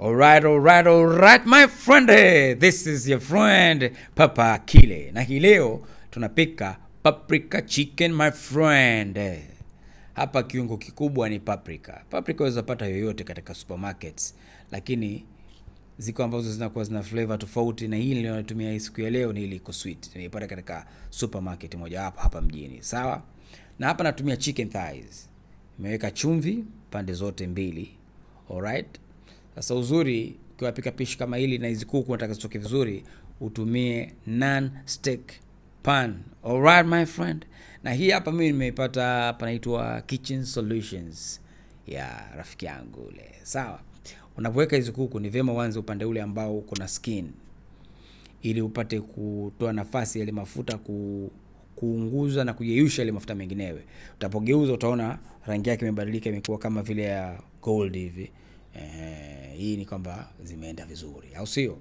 Alright, alright, alright, my friend. This is your friend Papa Kile. Na hii leo tunapika paprika chicken my friend. Hapa kiungo kikubwa ni paprika. Paprika unaweza pata yoyote katika supermarkets, lakini ziko ambazo zinakuwa zina flavor tofauti, na hii niliyotumia siku ya leo ni ile iko sweet. Nimeipata katika supermarket moja hapa hapa mjini, sawa. Na hapa natumia chicken thighs, nimeweka chumvi pande zote mbili. Alright. Sasa uzuri ukiwapika pishi kama hili na hizi kuku nataka zitoke vizuri, utumie non stick pan. Alright my friend. Na hii hapa mimi nimeipata panaitwa naitwa Kitchen Solutions ya rafiki yangu ule. Sawa. Unapoweka hizi kuku ni vyema uanze upande ule ambao kuna na skin ili upate kutoa nafasi yale mafuta ku, kuunguza na kuyeyusha ile mafuta menginewe. Utapogeuza utaona rangi yake imebadilika, imekuwa kama vile ya gold hivi. Eh, hii ni kwamba zimeenda vizuri, au sio?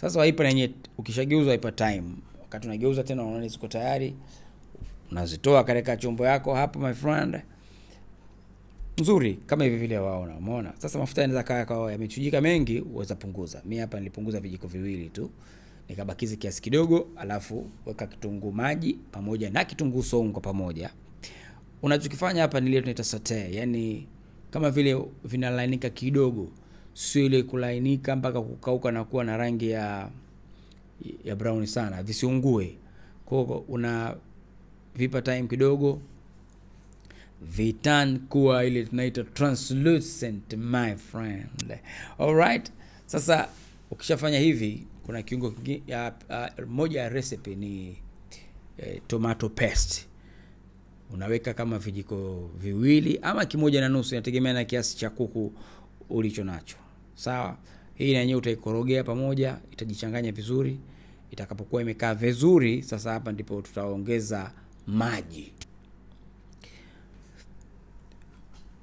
Sasa waipa nenye ukishageuza waipa time, wakati unageuza tena unaona ziko tayari, unazitoa katika chombo yako hapa, my friend nzuri kama hivi vile waona, umeona. Sasa mafuta yanaweza kaa kwa yamechujika mengi, uweza punguza. Mimi hapa nilipunguza vijiko viwili tu, nikabakizi kiasi kidogo, alafu weka kitunguu maji pamoja na kitunguu saumu kwa pamoja. Unachokifanya hapa ni ile tunaita saute, yani kama vile vinalainika kidogo, sio ile kulainika mpaka kukauka na kuwa na rangi ya ya brown sana, visiungue. Kwa hiyo una vipa time kidogo vitan kuwa ile tunaita translucent my friend. All right. sasa ukishafanya hivi, kuna kiungo ya, uh, moja ya recipe ni eh, tomato paste unaweka kama vijiko viwili ama kimoja na nusu, inategemea na kiasi cha kuku ulicho nacho. Sawa, hii na yenyewe utaikorogea pamoja, itajichanganya vizuri. Itakapokuwa imekaa vizuri, sasa hapa ndipo tutaongeza maji.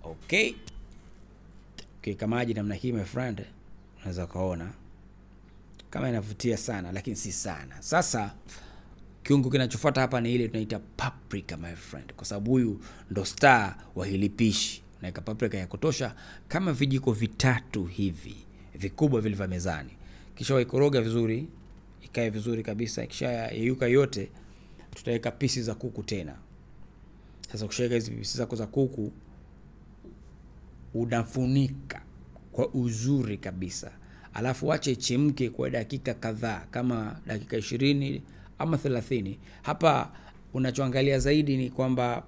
Okay, ukiweka maji namna hii my friend, unaweza ukaona kama inavutia sana, lakini si sana. Sasa kiungo kinachofuata hapa ni ile tunaita paprika my friend, kwa sababu huyu ndo star wa hili pishi. Unaweka paprika ya kutosha kama vijiko vitatu hivi vikubwa vile mezani, kisha waikoroga vizuri ikae vizuri kabisa. Kisha yeyuka yote, tutaweka pisi za kuku tena. Sasa ukishaweka hizi pisi zako za kuku, unafunika kwa uzuri kabisa, alafu wache ichemke kwa dakika kadhaa, kama dakika ishirini ama thelathini. Hapa unachoangalia zaidi ni kwamba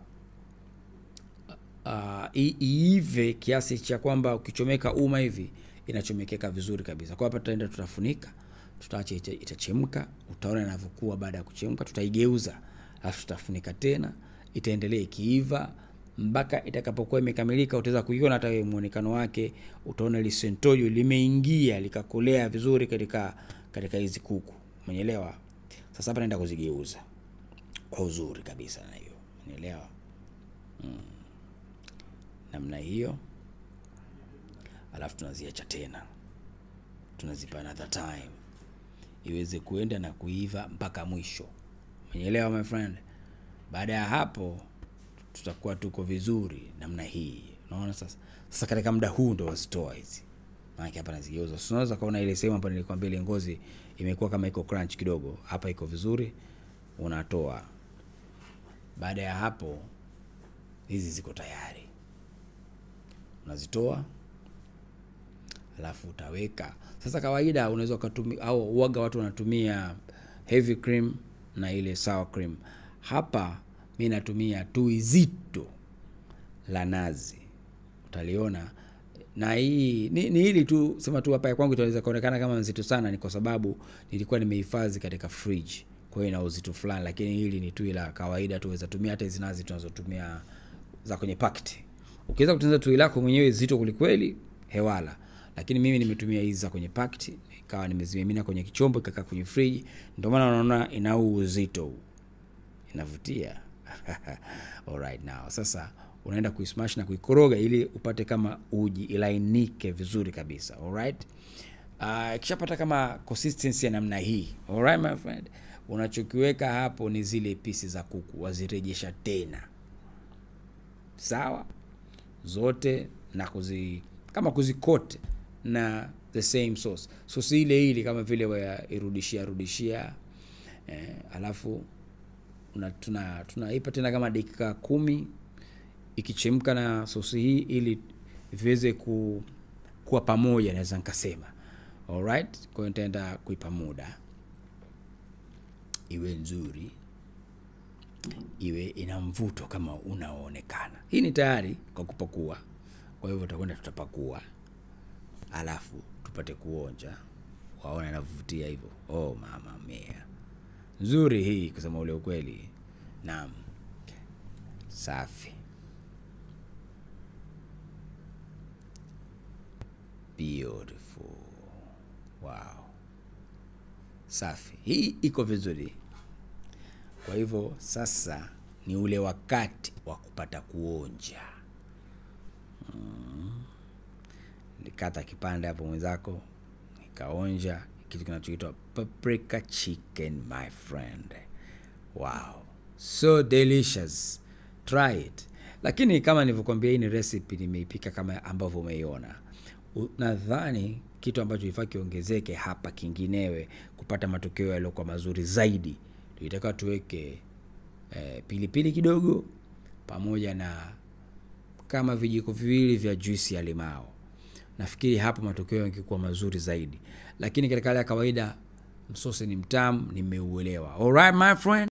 uh, iive kiasi cha kwamba ukichomeka uma hivi inachomekeka vizuri kabisa. Kwa hapa tutaenda tutafunika, tutaacha itachemka, utaona inavyokuwa. Baada ya kuchemka, tutaigeuza alafu tutafunika tena, itaendelea ikiiva mpaka itakapokuwa imekamilika. Utaweza kuiona hata muonekano wake, utaona lisentojo limeingia likakolea vizuri katika katika hizi kuku, umeelewa? Sasa hapa naenda kuzigeuza. Kwa uzuri kabisa, na hiyo. Unielewa, mm. namna hiyo, alafu tunaziacha tena, tunazipa another time. Iweze kuenda na kuiva mpaka mwisho, unielewa my friend. Baada ya hapo tutakuwa tuko vizuri namna hii, unaona. Sasa? Sasa katika muda huu ndo wazitoa hizi, maana hapa nazigeuza, unaweza kaona ile sehemu ambayo nilikwambia ile ngozi imekuwa kama iko crunch kidogo, hapa iko vizuri, unatoa. Baada ya hapo, hizi ziko tayari, unazitoa alafu utaweka sasa. Kawaida unaweza ukatumia au uwaga, watu wanatumia heavy cream na ile sour cream. Hapa mi natumia tui zito la nazi, utaliona na hii ni, ni hili tu sema tu hapa kwangu itaweza kuonekana kama nzito sana, ni kwa sababu nilikuwa nimehifadhi katika fridge, kwa hiyo ina uzito fulani, lakini hili ni tui la kawaida tuweza tumia hata hizi nazi tunazotumia za kwenye packet. Ukiweza kutengeneza tui lako mwenyewe zito kulikweli, hewala, lakini mimi nimetumia hizi za kwenye paketi, ikawa nimezimimina kwenye kichombo, ikakaa kwenye fridge, ndio maana unaona ina uzito, inavutia alright. Now sasa unaenda kuismash na kuikoroga ili upate kama uji ilainike vizuri kabisa. Alright. Uh, kishapata kama consistency ya namna hii. Alright my friend. Unachokiweka hapo ni zile pisi za kuku wazirejesha tena. Sawa? Zote na kuzi kama kuzikote na the same sauce sosi ile ile kama vile wairudishia rudishia eh, alafu una, tuna tunaipa tena kama dakika kumi ikichemka na sosi hii ili viweze ku, kuwa pamoja naweza nikasema. Alright kwa hiyo nitaenda kuipa muda. Iwe nzuri. Iwe ina mvuto kama unaoonekana. Hii ni tayari kwa kupakua. Kwa hivyo tutakwenda tutapakua. Alafu tupate kuonja. Waona inavutia hivyo. Oh mama mia. Nzuri hii kusema ule ukweli. Naam. Safi beautiful. Wow. Safi. Hii iko vizuri. Kwa hivyo sasa ni ule wakati wa kupata kuonja. Mm. kipande hapo mwenzako nikaonja kitu kinachoitwa paprika chicken my friend. Wow. So delicious. Try it. Lakini kama nilivyokwambia hii ni recipe nimeipika kama ambavyo umeiona nadhani kitu ambacho ifaa kiongezeke hapa kinginewe kupata matokeo yaliyokuwa mazuri zaidi. Tulitaka tuweke eh, pilipili kidogo pamoja na kama vijiko viwili vya juisi ya limao. Nafikiri hapo matokeo yangekuwa mazuri zaidi. Lakini katika hali ya kawaida msosi ni mtamu nimeuelewa. Alright my friend